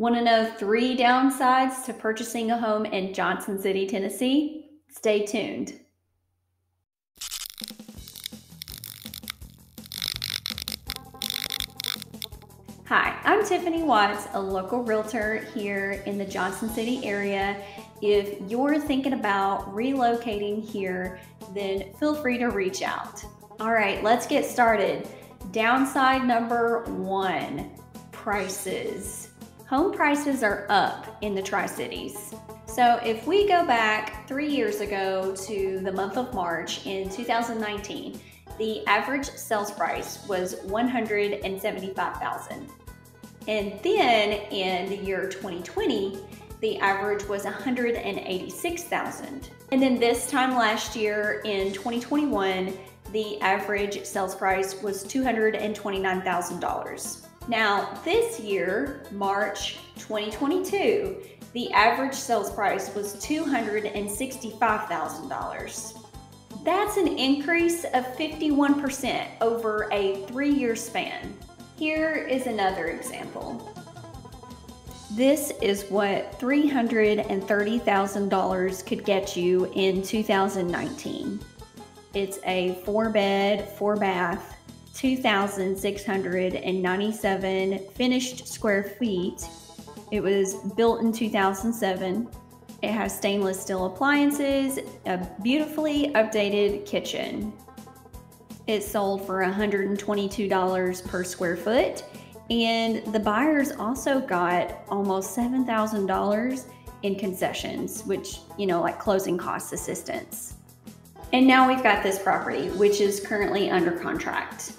Want to know three downsides to purchasing a home in Johnson City, Tennessee? Stay tuned. Hi, I'm Tiffany Watts, a local realtor here in the Johnson City area. If you're thinking about relocating here, then feel free to reach out. All right, let's get started. Downside number one prices home prices are up in the Tri Cities. So, if we go back three years ago to the month of March in 2019, the average sales price was 175,000. And then in the year 2020, the average was 186,000. And then this time last year in 2021, the average sales price was $229,000. Now, this year, March 2022, the average sales price was $265,000. That's an increase of 51% over a three year span. Here is another example. This is what $330,000 could get you in 2019. It's a four bed, four bath, 2,697 finished square feet. It was built in 2007. It has stainless steel appliances, a beautifully updated kitchen. It sold for $122 per square foot, and the buyers also got almost $7,000 in concessions, which, you know, like closing cost assistance. And now we've got this property, which is currently under contract.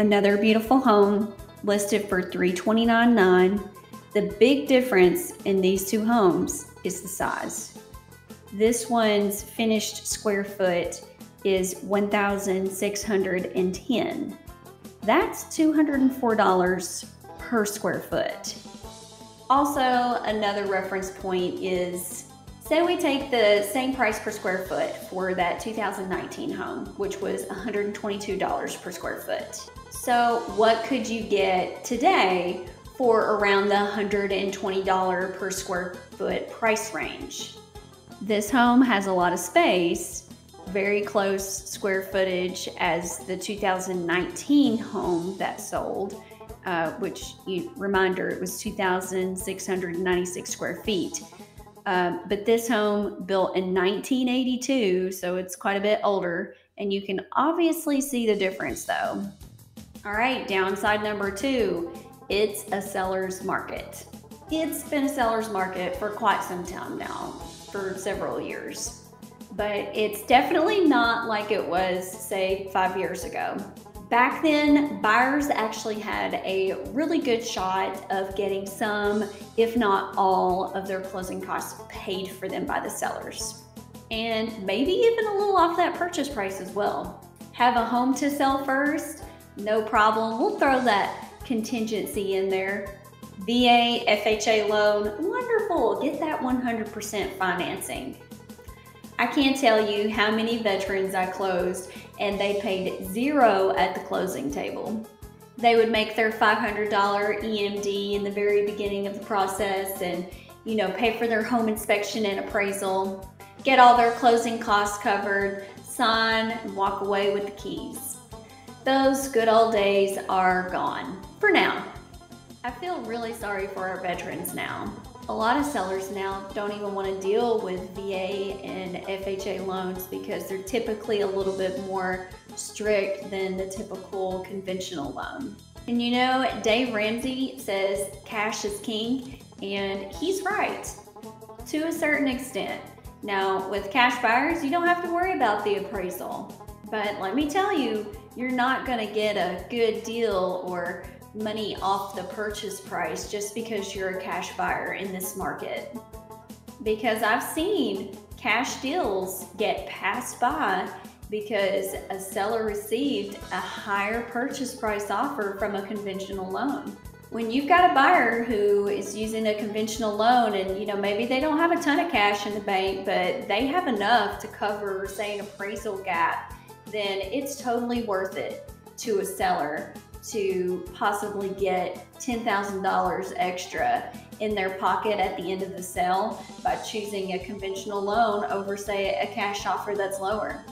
Another beautiful home listed for $329.9. The big difference in these two homes is the size. This one's finished square foot is 1,610. That's $204 per square foot. Also, another reference point is say we take the same price per square foot for that 2019 home, which was $122 per square foot. So, what could you get today for around the $120 per square foot price range? This home has a lot of space, very close square footage as the 2019 home that sold, uh, which, you, reminder, it was 2,696 square feet. Uh, but this home built in 1982, so it's quite a bit older, and you can obviously see the difference though. All right, downside number two it's a seller's market. It's been a seller's market for quite some time now, for several years. But it's definitely not like it was, say, five years ago. Back then, buyers actually had a really good shot of getting some, if not all, of their closing costs paid for them by the sellers. And maybe even a little off that purchase price as well. Have a home to sell first no problem. We'll throw that contingency in there. VA, FHA loan, wonderful. Get that 100% financing. I can't tell you how many veterans I closed and they paid zero at the closing table. They would make their $500 EMD in the very beginning of the process and, you know, pay for their home inspection and appraisal, get all their closing costs covered, sign, and walk away with the keys. Those good old days are gone for now. I feel really sorry for our veterans now. A lot of sellers now don't even want to deal with VA and FHA loans because they're typically a little bit more strict than the typical conventional loan. And you know, Dave Ramsey says cash is king, and he's right to a certain extent. Now, with cash buyers, you don't have to worry about the appraisal. But let me tell you, you're not going to get a good deal or money off the purchase price just because you're a cash buyer in this market. Because I've seen cash deals get passed by because a seller received a higher purchase price offer from a conventional loan. When you've got a buyer who is using a conventional loan and you know maybe they don't have a ton of cash in the bank but they have enough to cover say an appraisal gap then it's totally worth it to a seller to possibly get $10,000 extra in their pocket at the end of the sale by choosing a conventional loan over, say, a cash offer that's lower.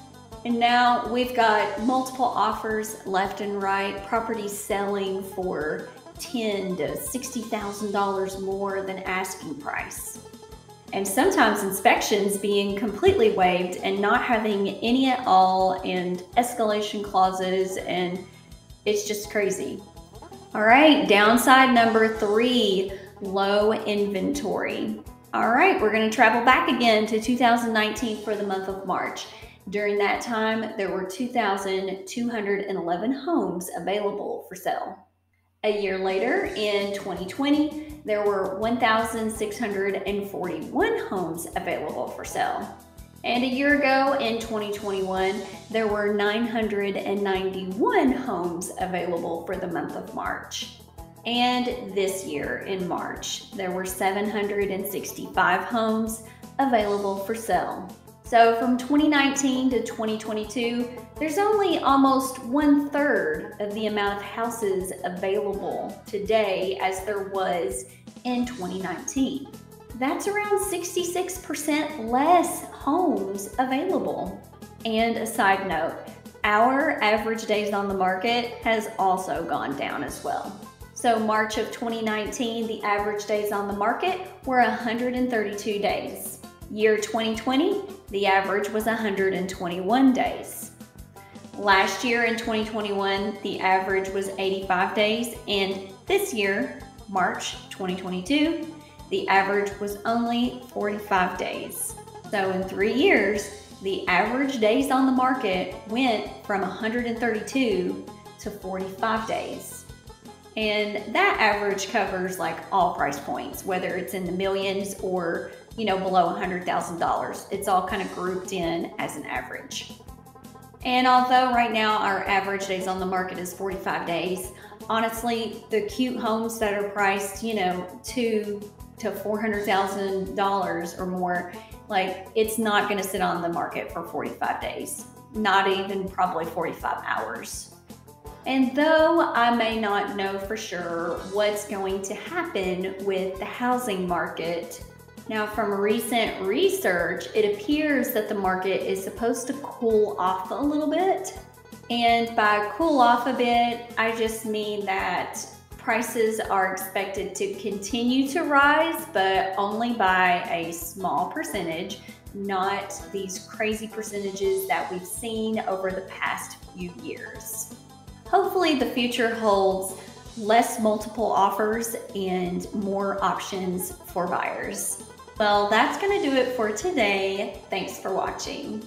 And now we've got multiple offers left and right, properties selling for ten to sixty thousand dollars more than asking price. And sometimes inspections being completely waived and not having any at all, and escalation clauses, and it's just crazy. All right, downside number three low inventory. All right, we're going to travel back again to 2019 for the month of March. During that time, there were 2,211 homes available for sale. A year later, in 2020, there were 1,641 homes available for sale. And a year ago, in 2021, there were 991 homes available for the month of March. And this year, in March, there were 765 homes available for sale. So from 2019 to 2022, there's only almost one third of the amount of houses available today as there was in 2019. That's around 66% less homes available. And a side note, our average days on the market has also gone down as well. So, March of 2019, the average days on the market were 132 days. Year 2020, the average was 121 days. Last year in 2021, the average was 85 days, and this year, March 2022, the average was only 45 days. So in three years, the average days on the market went from 132 to 45 days. And that average covers like all price points, whether it's in the millions or you know, below $100,000. It's all kind of grouped in as an average. And although right now our average days on the market is 45 days, honestly, the cute homes that are priced, you know, two to $400,000 or more, like it's not going to sit on the market for 45 days, not even probably 45 hours. And though I may not know for sure what's going to happen with the housing market now, from recent research, it appears that the market is supposed to cool off a little bit. And by cool off a bit, I just mean that prices are expected to continue to rise, but only by a small percentage, not these crazy percentages that we've seen over the past few years. Hopefully, the future holds less multiple offers and more options for buyers. Well, that's going to do it for today. Thanks for watching.